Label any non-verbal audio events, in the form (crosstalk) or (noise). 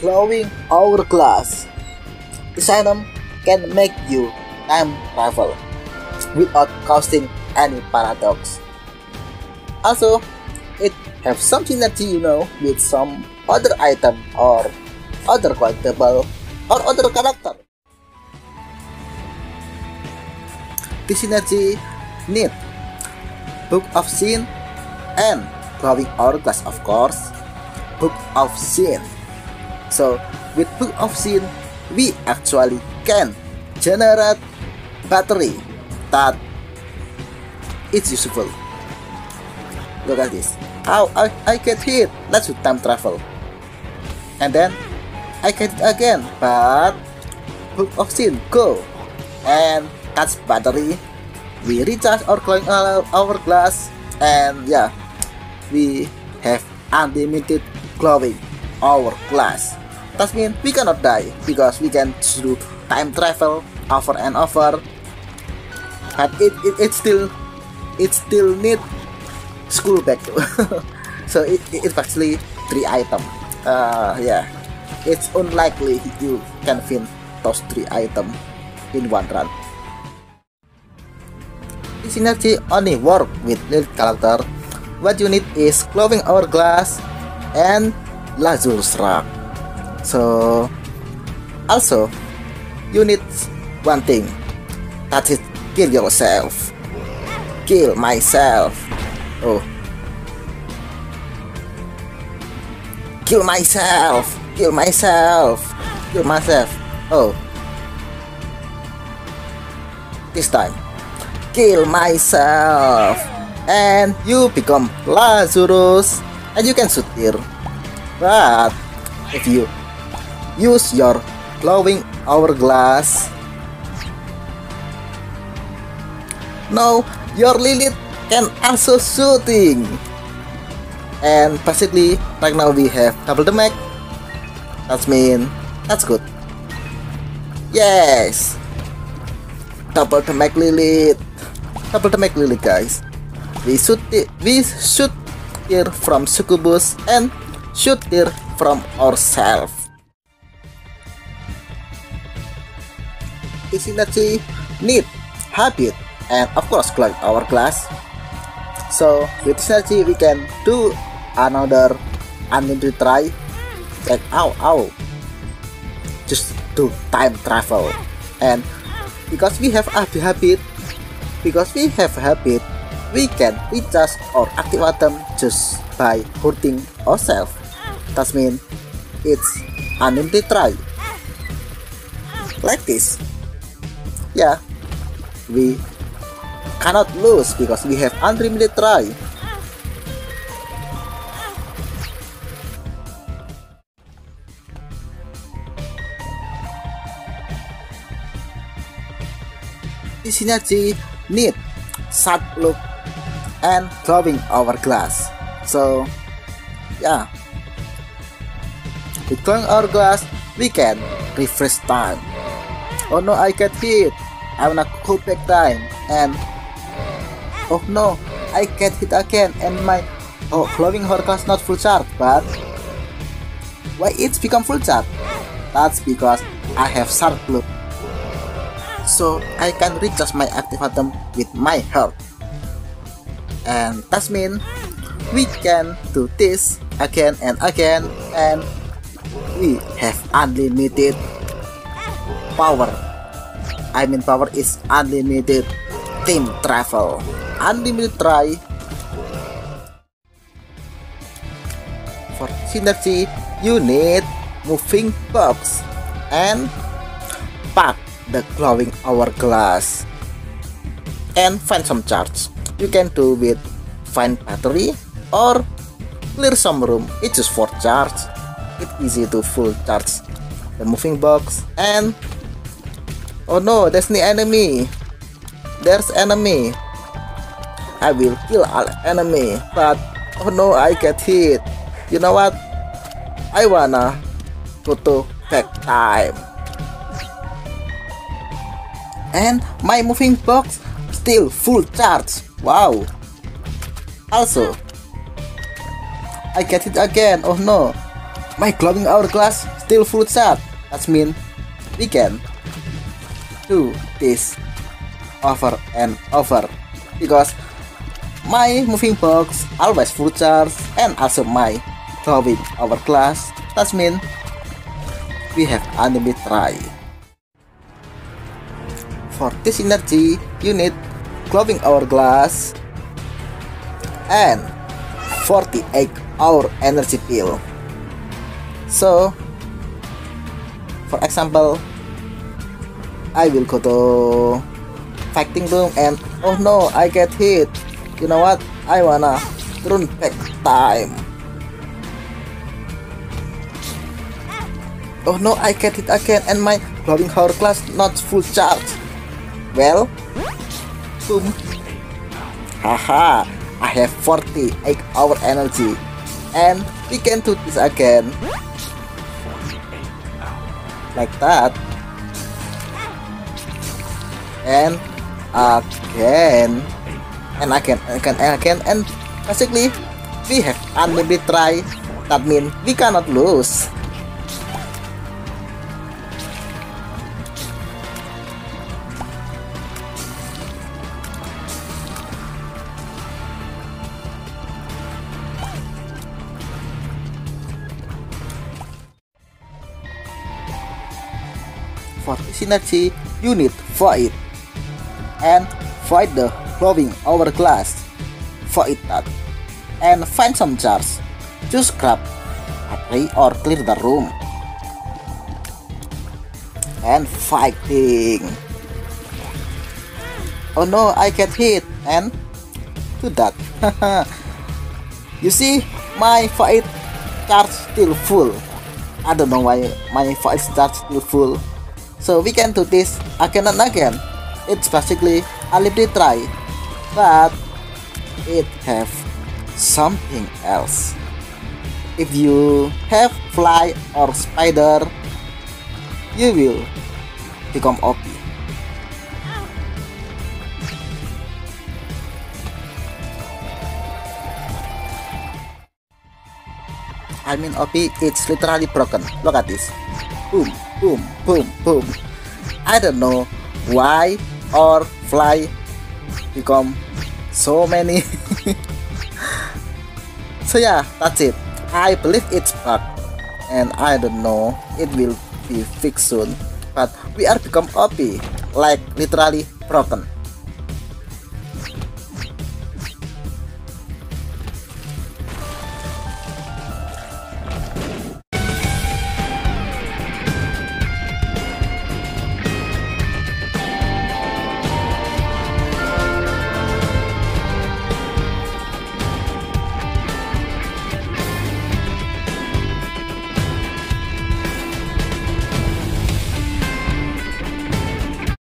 glowing hourglass. This item can make you time travel without causing any paradox. Also, it have some synergy you know with some other item or other collectible or other character. This synergy need Book of Sin and Glowing Hourglass of course Book of Sin. So with Book of Sin we actually can generate battery that it's useful. Look at this. How I, I get hit. Let's do time travel. And then I get it again. But Book of Sin go. And catch battery. We recharge our glowing hourglass. Uh, and yeah, we have unlimited glowing hourglass. That means we cannot die because we can do time travel over and over. But it, it, it still it still need school bag (laughs) so it, it, actually three item. Uh yeah. It's unlikely you can win those three item in one run. This synergy only work with lead character. What you need is glowing hourglass and lazarus rock so also you need one thing that is kill yourself kill myself. Oh. Kill myself. Kill myself. Kill myself. Oh. This time. Kill myself. And you become Lazarus. And you can shoot here. But if you use your glowing hourglass Now, your Lilith can also shooting. And basically, right now we have double the mag. That's mean, that's good. Yes! Double the mag Lilith. Double the mag Lilith guys. We shoot it, we shoot here from Succubus and shoot here from ourselves. Isinati need habit and of course clock class. so with synergy we can do another unlimited try. Like ow ow. Just do time travel. And because we have a habit because we have habit we can recharge or active item just by hurting ourselves. That means it's unlimited try. Like this yeah we cannot lose because we have unlimited try. The synergy need sharp look and glowing hourglass. So yeah. With glowing hourglass we can refresh time. Oh no I get hit. I wanna go back time and Oh no, I get hit again and my oh glowing hourglass not full charge, but why it's become full charge? That's because I have Sharp Plug. So I can recharge my active item with my heart. And that means we can do this again and again and we have unlimited power. I mean power is unlimited team travel. Unlimited try. For synergy you need moving box and pack the glowing hourglass and find some charge you can do with find battery or clear some room. It's just for charge. It's easy to full charge the moving box and oh no there's the enemy there's enemy I will kill all enemy. But oh no, I get hit. You know what? I wanna go to back time. And my moving box still full charge. Wow. Also, I get it again. Oh no. my glowing hourglass still full charge. That means we can do this over and over because my moving box always full charge and also my glowing hourglass. That means we have unlimited try. For this energy, you need glowing hourglass and 48 hour energy pill. So, for example, I will go to fighting room and oh no, I get hit. You know what? I wanna run back time. Oh no, I get hit again and my glowing hourglass not full charge. Well, boom. Haha, I have 48 hour energy and we can do this again. Like that. And again. And again, again, and again, and basically we have unlimited try. That means we cannot lose. for synergy unit void and fight the glowing hourglass void that. And find some jars. Just grab battery or clear the room. And fighting. Oh no I get hit. And to that. (laughs) You see my fight charge still full. I don't know why my fight charge still full. So we can do this again and again. It's basically a limited try, but it have something else. If you have fly or spider, you will become OP. I mean OP, it's literally broken. Look at this. Boom boom, boom, boom. I don't know why or fly become so many. (laughs) so yeah, that's it. I believe it's bug and I don't know it will be fixed soon but we are become OP like literally broken